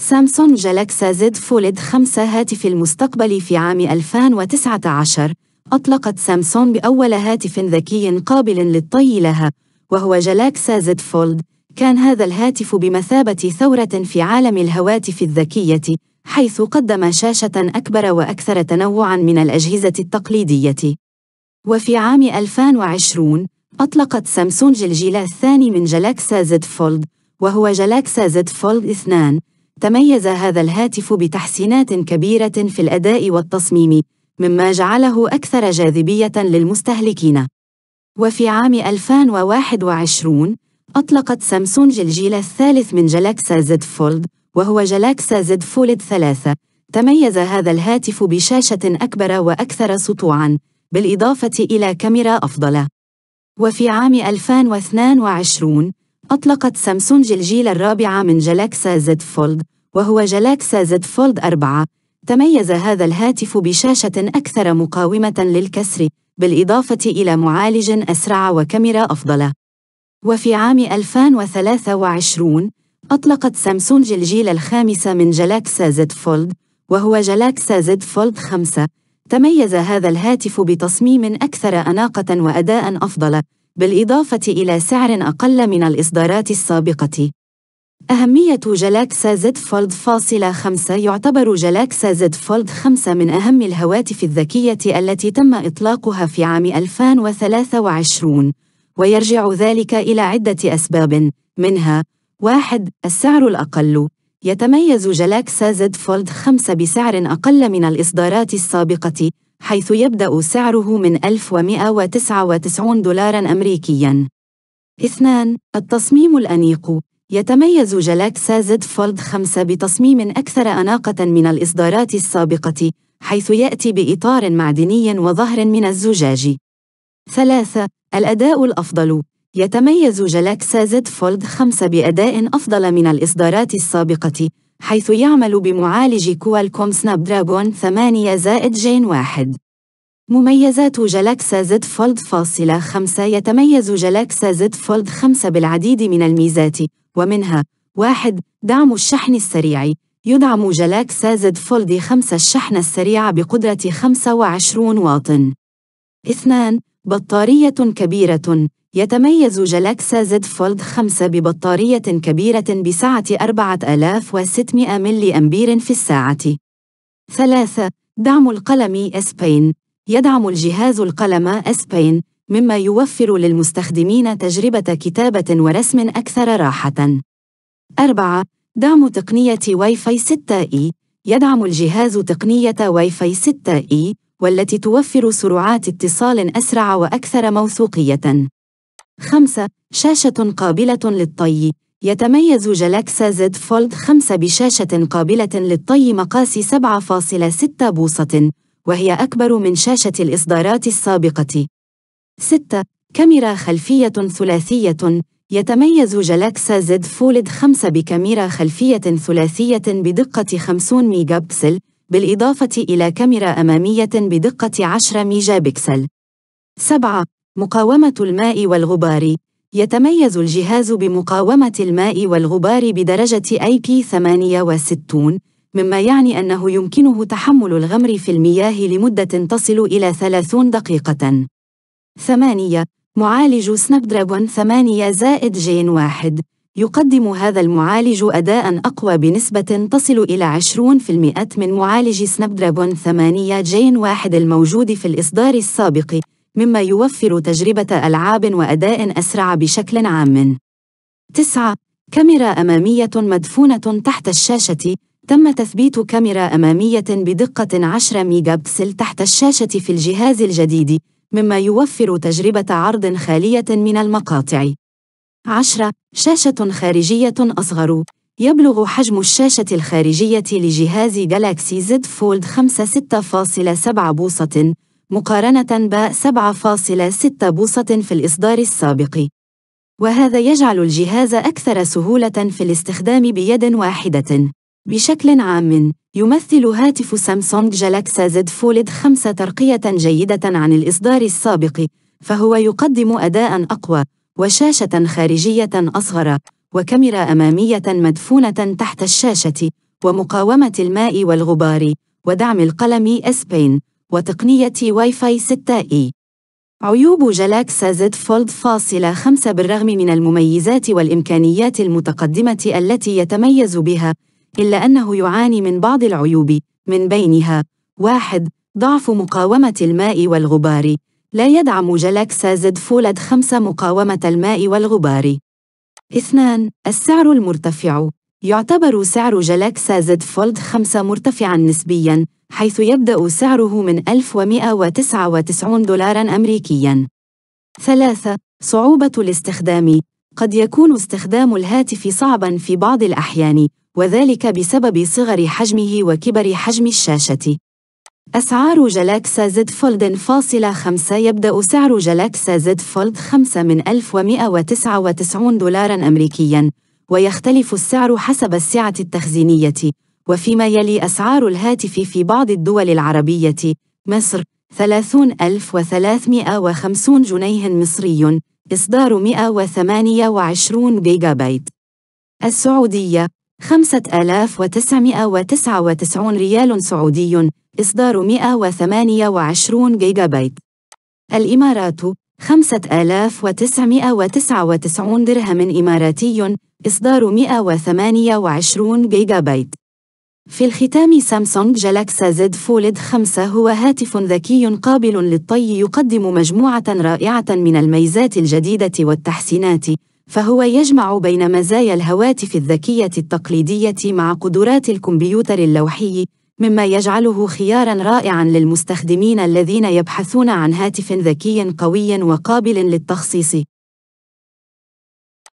سامسونج Galaxy Z Fold 5 هاتف المستقبل في عام 2019 أطلقت سامسونج أول هاتف ذكي قابل للطي لها وهو Galaxy Z Fold. كان هذا الهاتف بمثابة ثورة في عالم الهواتف الذكية حيث قدم شاشة أكبر وأكثر تنوعًا من الأجهزة التقليدية. وفي عام 2020 أطلقت سامسونج الجيل الثاني من Galaxy Z Fold وهو Galaxy Z Fold 2 تميز هذا الهاتف بتحسينات كبيرة في الأداء والتصميم مما جعله أكثر جاذبية للمستهلكين. وفي عام 2021 أطلقت سامسونج الجيل الثالث من Galaxy Z Fold وهو Galaxy Z Fold 3 تميز هذا الهاتف بشاشة أكبر وأكثر سطوعاً بالإضافة إلى كاميرا أفضل وفي عام 2022 أطلقت سامسونج الجيل الرابع من Galaxy Z Fold وهو Galaxy Z Fold 4 تميز هذا الهاتف بشاشة أكثر مقاومة للكسر بالإضافة إلى معالج أسرع وكاميرا أفضل. وفي عام 2023 أطلقت سامسونج الجيل الخامس من Galaxy Z Fold وهو Galaxy Z Fold 5 تميز هذا الهاتف بتصميم أكثر أناقة وأداء أفضل. بالإضافة إلى سعر أقل من الإصدارات السابقة. أهمية Galaxy Z Fold فاصلة خمسة يعتبر Galaxy Z Fold خمسة من أهم الهواتف الذكية التي تم إطلاقها في عام 2023 ويرجع ذلك إلى عدة أسباب. منها واحد السعر الأقل. يتميز Galaxy Z Fold 5 بسعر أقل من الإصدارات السابقة. حيث يبدأ سعره من 1199 دولارا أمريكيا. اثنان التصميم الأنيق يتميز Galaxy Z Fold 5 بتصميم أكثر أناقة من الإصدارات السابقة حيث يأتي بإطار معدني وظهر من الزجاج. ثلاثة الأداء الأفضل يتميز Galaxy Z Fold 5 بأداء أفضل من الإصدارات السابقة حيث يعمل بمعالج Qualcomm Snapdragon 8 زائد Gen 1 مميزات Galaxy Z Fold فاصلة 5 يتميز Galaxy Z Fold 5 بالعديد من الميزات ومنها واحد دعم الشحن السريع. يدعم Galaxy Z Fold 5 الشحن السريع بقدرة 25 واط اثنان بطارية كبيرة. يتميز Galaxy Z Fold 5 ببطارية كبيرة بسعة 4600 ملي أمبير في الساعة. 3. دعم القلم S Pen يدعم الجهاز القلم S Pen مما يوفر للمستخدمين تجربة كتابة ورسم أكثر راحة. 4. دعم تقنية واي فاي 6E يدعم الجهاز تقنية واي فاي 6E والتي توفر سرعات اتصال أسرع وأكثر موثوقية. خمسة. شاشة قابلة للطي. يتميز Galaxy Z Fold 5 بشاشة قابلة للطي مقاس 7.6 بوصة وهي أكبر من شاشة الإصدارات السابقة. 6. كاميرا خلفية ثلاثية. يتميز Galaxy Z Fold 5 بكاميرا خلفية ثلاثية بدقة 50 ميجا بكسل بالإضافة إلى كاميرا أمامية بدقة 10 ميجا بكسل 7. مقاومة الماء والغبار يتميز الجهاز بمقاومة الماء والغبار بدرجة IP68 مما يعني أنه يمكنه تحمل الغمر في المياه لمدة تصل إلى 30 دقيقة. 8. معالج Snapdragon 8 زائد Gen 1 يقدم هذا المعالج أداءً أقوى بنسبة تصل إلى 20% من معالج Snapdragon 8 Gen 1 الموجود في الإصدار السابق مما يوفر تجربة ألعاب وأداء أسرع بشكل عام. 9. كاميرا أمامية مدفونة تحت الشاشة تم تثبيت كاميرا أمامية بدقة 10 ميجا بكسل تحت الشاشة في الجهاز الجديد مما يوفر تجربة عرض خالية من المقاطع. 10. شاشة خارجية أصغر يبلغ حجم الشاشة الخارجية لجهاز Galaxy Z Fold 5 6.7 بوصة مقارنة ب 7.6 بوصة في الإصدار السابق. وهذا يجعل الجهاز أكثر سهولة في الاستخدام بيد واحدة. بشكل عام، يمثل هاتف سامسونج جالاكسا زد فولد 5 ترقية جيدة عن الإصدار السابق، فهو يقدم أداءً أقوى، وشاشة خارجية أصغر، وكاميرا أمامية مدفونة تحت الشاشة، ومقاومة الماء والغبار ودعم القلم S وتقنية واي فاي 6E عيوب Galaxy Z Fold فاصلة خمسة بالرغم من المميزات والإمكانيات المتقدمة التي يتميز بها إلا أنه يعاني من بعض العيوب. من بينها واحد ضعف مقاومة الماء والغبار. لا يدعم Galaxy Z Fold 5 مقاومة الماء والغبار. اثنان السعر المرتفع. يعتبر سعر Galaxy Z Fold 5 مرتفعاً نسبياً. حيث يبدأ سعره من 1199 دولارا أمريكيا. ثلاثة صعوبة الاستخدام قد يكون استخدام الهاتف صعبا في بعض الأحيان وذلك بسبب صغر حجمه وكبر حجم الشاشة. أسعار Galaxy Z Fold فاصلة خمسة يبدأ سعر Galaxy Z Fold خمسة من 1199 دولارا أمريكيا ويختلف السعر حسب السعة التخزينية وفيما يلي أسعار الهاتف في بعض الدول العربية مصر 30350 جنيه مصري إصدار 128 جيجا بايت السعودية 5999 ريال سعودي إصدار 128 جيجا بايت الإمارات 5999 درهم إماراتي إصدار 128 جيجا بايت في الختام سامسونج Galaxy Z Fold 5 هو هاتف ذكي قابل للطي يقدم مجموعة رائعة من الميزات الجديدة والتحسينات فهو يجمع بين مزايا الهواتف الذكية التقليدية مع قدرات الكمبيوتر اللوحي مما يجعله خيارا رائعا للمستخدمين الذين يبحثون عن هاتف ذكي قوي وقابل للتخصيص.